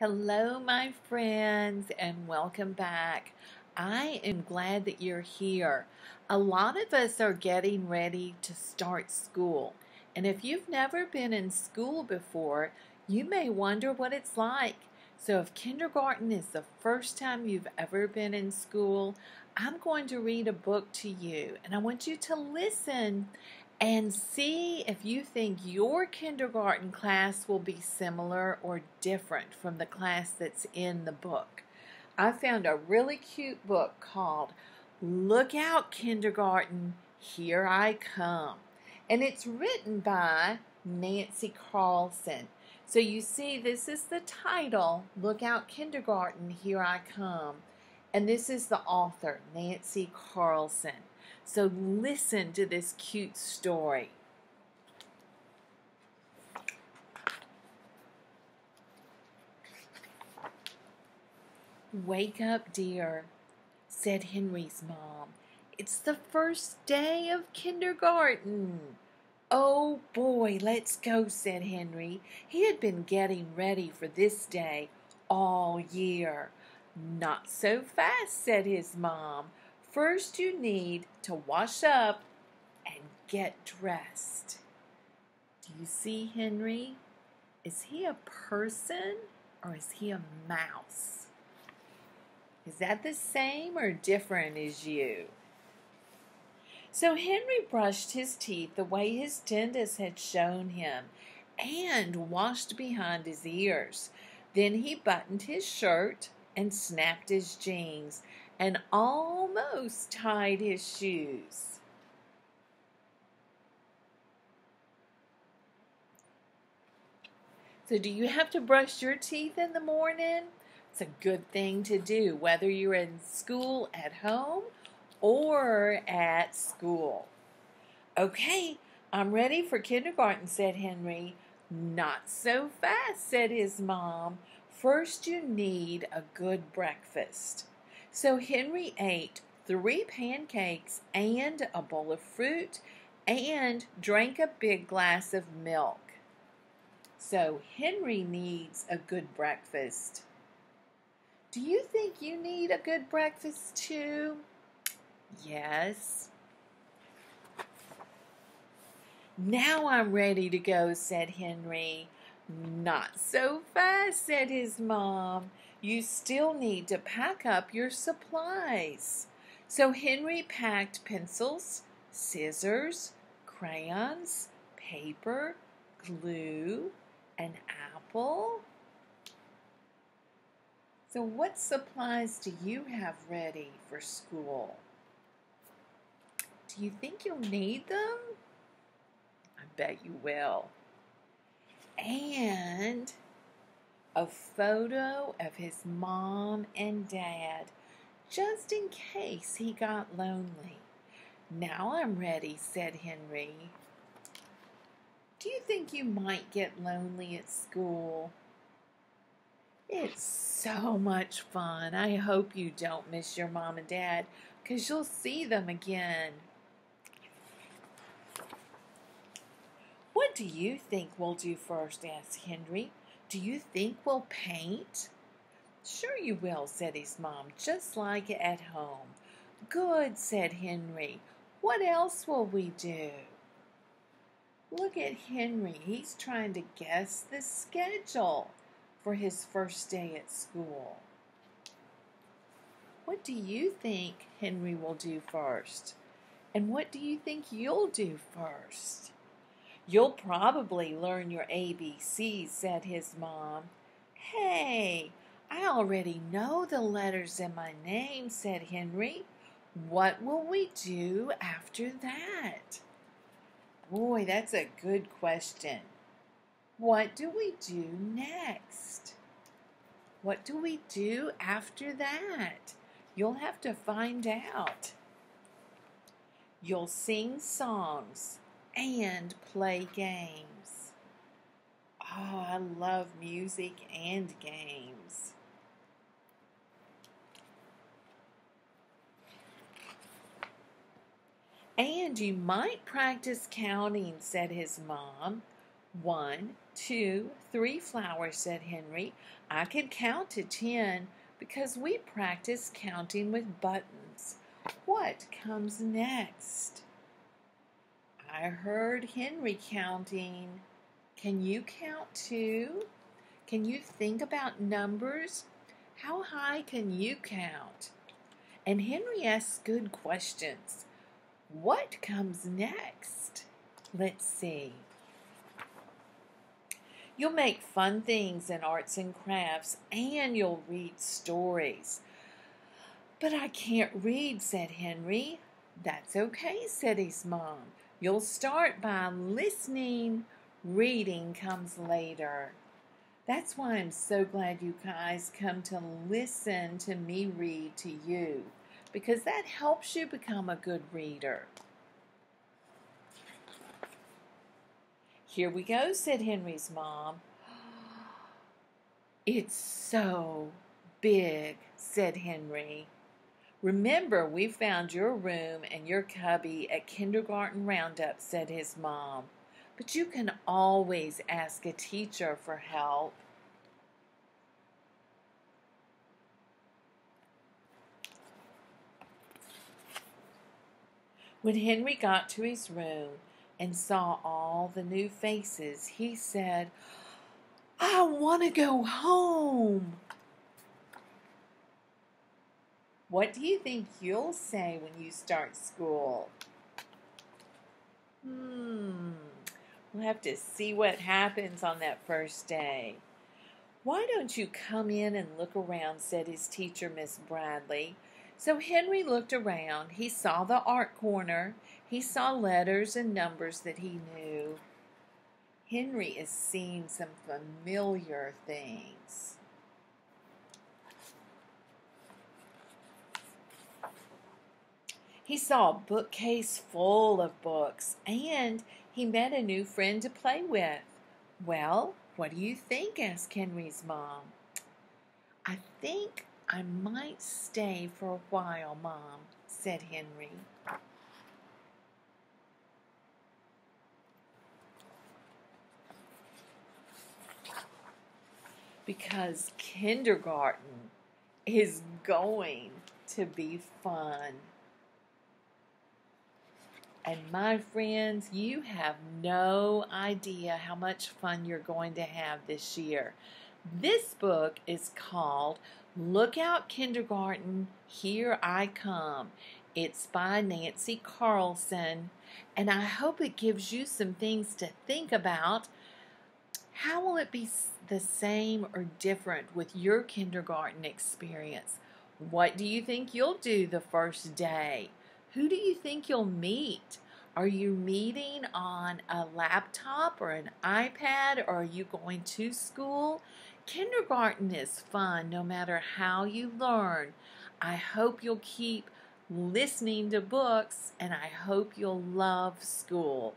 Hello, my friends, and welcome back. I am glad that you're here. A lot of us are getting ready to start school, and if you've never been in school before, you may wonder what it's like. So, if kindergarten is the first time you've ever been in school, I'm going to read a book to you, and I want you to listen and see if you think your kindergarten class will be similar or different from the class that's in the book. I found a really cute book called Look Out Kindergarten, Here I Come. And it's written by Nancy Carlson. So you see, this is the title Look Out Kindergarten, Here I Come. And this is the author, Nancy Carlson. So listen to this cute story. Wake up, dear, said Henry's mom. It's the first day of kindergarten. Oh boy, let's go, said Henry. He had been getting ready for this day all year. Not so fast, said his mom. First, you need to wash up and get dressed. Do you see Henry? Is he a person or is he a mouse? Is that the same or different as you? So Henry brushed his teeth the way his dentist had shown him and washed behind his ears. Then he buttoned his shirt and snapped his jeans and almost tied his shoes. So, do you have to brush your teeth in the morning? It's a good thing to do, whether you're in school at home or at school. Okay, I'm ready for kindergarten, said Henry. Not so fast, said his mom. First, you need a good breakfast. So Henry ate three pancakes and a bowl of fruit and drank a big glass of milk. So Henry needs a good breakfast. Do you think you need a good breakfast too? Yes. Now I'm ready to go, said Henry. Not so fast, said his mom you still need to pack up your supplies. So Henry packed pencils, scissors, crayons, paper, glue, an apple. So, what supplies do you have ready for school? Do you think you'll need them? I bet you will. And a photo of his mom and dad just in case he got lonely. Now I'm ready, said Henry. Do you think you might get lonely at school? It's so much fun. I hope you don't miss your mom and dad because you'll see them again. What do you think we'll do first? asked Henry. Do you think we'll paint? Sure you will, said his mom, just like at home. Good, said Henry. What else will we do? Look at Henry. He's trying to guess the schedule for his first day at school. What do you think Henry will do first? And what do you think you'll do first? You'll probably learn your ABCs, said his mom. Hey, I already know the letters in my name, said Henry. What will we do after that? Boy, that's a good question. What do we do next? What do we do after that? You'll have to find out. You'll sing songs and play games. Oh, I love music and games. And you might practice counting, said his mom. One, two, three flowers, said Henry. I can count to ten because we practice counting with buttons. What comes next? I heard Henry counting. Can you count too? Can you think about numbers? How high can you count? And Henry asks good questions. What comes next? Let's see. You'll make fun things in arts and crafts, and you'll read stories. But I can't read, said Henry. That's okay, said his mom. You'll start by listening. Reading comes later. That's why I'm so glad you guys come to listen to me read to you, because that helps you become a good reader. Here we go, said Henry's mom. It's so big, said Henry. Remember, we found your room and your cubby at kindergarten roundup, said his mom. But you can always ask a teacher for help. When Henry got to his room and saw all the new faces, he said, I want to go home. What do you think you'll say when you start school? Hmm. We'll have to see what happens on that first day. Why don't you come in and look around, said his teacher, Miss Bradley. So Henry looked around. He saw the art corner. He saw letters and numbers that he knew. Henry is seeing some familiar things. He saw a bookcase full of books and he met a new friend to play with. Well, what do you think? asked Henry's mom. I think I might stay for a while, Mom, said Henry. Because kindergarten is going to be fun. And my friends, you have no idea how much fun you're going to have this year. This book is called Look Out Kindergarten, Here I Come. It's by Nancy Carlson, and I hope it gives you some things to think about. How will it be the same or different with your kindergarten experience? What do you think you'll do the first day? Who do you think you'll meet? Are you meeting on a laptop or an iPad or are you going to school? Kindergarten is fun no matter how you learn. I hope you'll keep listening to books and I hope you'll love school.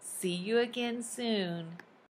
See you again soon.